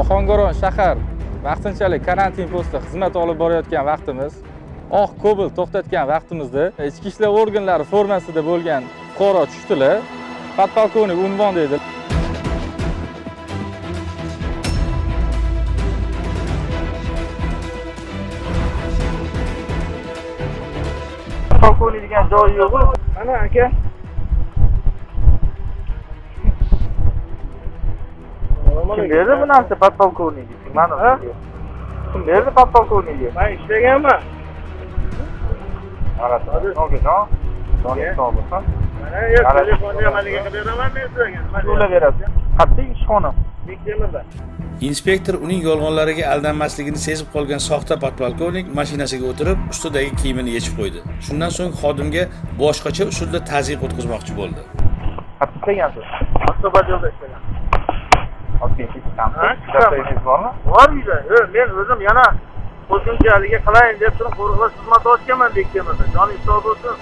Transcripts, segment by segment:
ohangaron shahar vaqtinchalik karantin posti xizmat olib borayotgan vaqtimiz oq cobalt to'xtatgan vaqtimizda ichki ishlar organlari formasida bo'lgan fuqaro tushdilar. Podpolkovnik unvon dedi polkovnik degan joyi yo'q ana aka kim berdi bu narsa podpolkovniga mana kim berdi podpolkovniga man ishlaganman yo'q telefonni ham haligi qilib beraman men sizga ishxona bektemirda inspektor uning yolg'onlariga aldanmasligini sezib qolgan soxta podpolkovnik mashinasiga o'tirib ustidagi kiyimini yechib qo'ydi. Shundan so'ng xodimga boshqacha usulda tazyiq o'tkazmoqchi bo'ldi. Qayerda ishlagansiz avtobajoda ishlagan oddiy chiqamiz bormi? Bor uyda men o'zim yana qo'shimcha haligi qilayin deb turib qo'riqlash xizmati ochganman bektemirda joning sog' bo'lsin.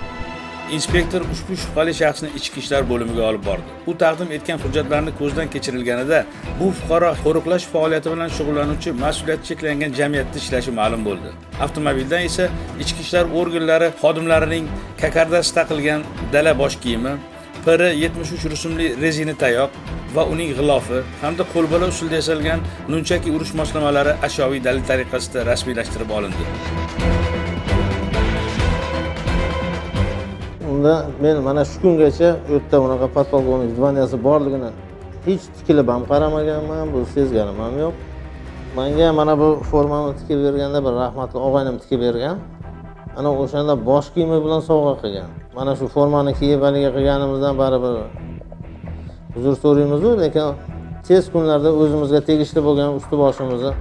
Inspektor ushbu shubhali shaxsni ichki ishlar bo'limiga olib bordi. U taqdim etgan hujjatlarni ko'zdan kechirilganida bu fuqaro qo'riqlash faoliyati bilan shug'ullanuvchi mas'uliyati cheklangan jamiyatda ishlashi ma'lum bo'ldi. Avtomobildan esa ichki ishlar organlari xodimlarining kakardasi taqilgan dala bosh kiyimi pr yetmish uch rusumli rezina tayoq va uning g'ilofi hamda qo'lbola usulda yasalgan nunchaki urush moslamalari ashyoviy dalil tariqasida rasmiylashtirib olindi. Unda men mana shu kungacha u yerda unaqa podpolkovnik zvaniyasi borligini hech tikilib ham qaramaganman bu sezganim ham yo'q. Manga mana bu formani tikib berganda bir rahmatli og'aynim tikib bergan. Ana o'shanda bosh kiyimi bilan sovg'a qilgan. Mana shu formani kiyib haligi qilganimizdan baribir uzr so'raymizu lekin tez kunlarda o'zimizga tegishli bo'lgan usti boshimizni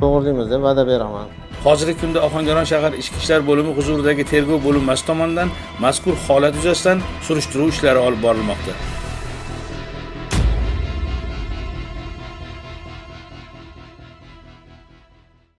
to'g'irlaymiz deb va'da beraman. Hozirgi kunda ohangaron shahar ichki ishlar bo'limi huzuridagi tergov bo'linmasi tomonidan mazkur holat yuzasidan surishtiruv ishlari olib borilmoqda.